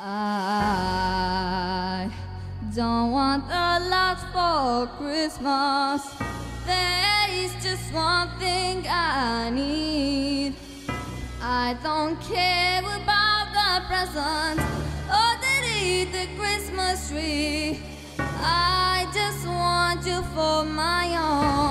I don't want a lot for Christmas. There is just one thing I need. I don't care about the presents underneath the Christmas tree. I just want you for my own.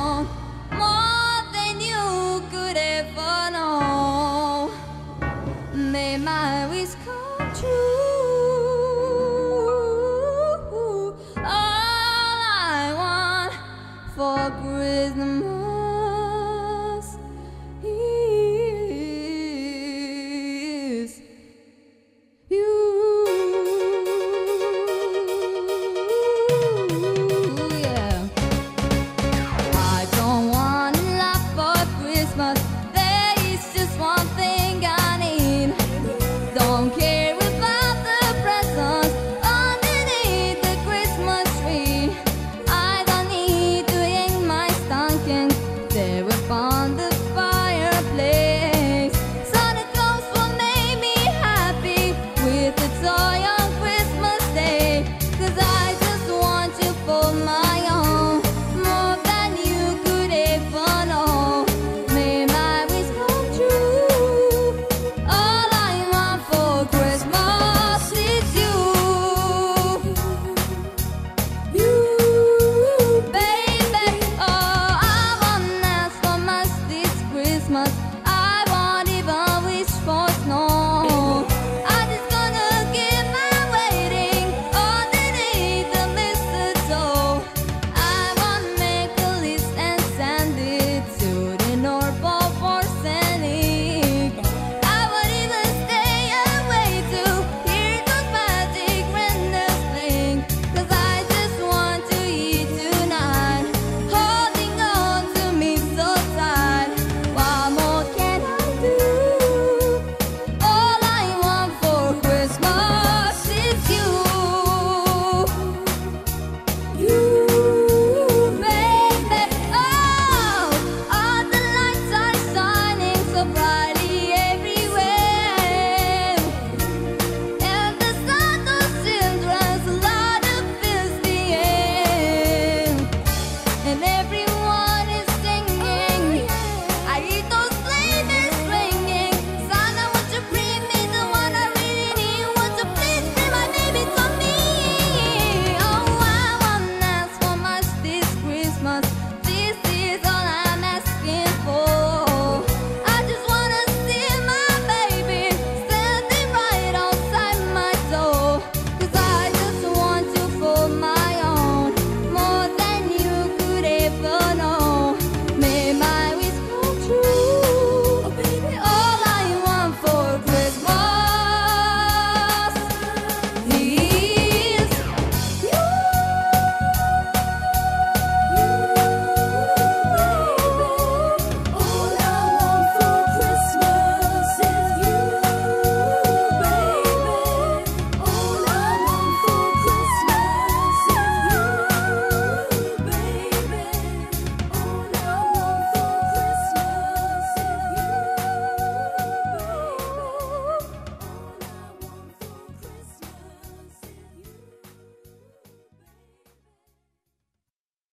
soy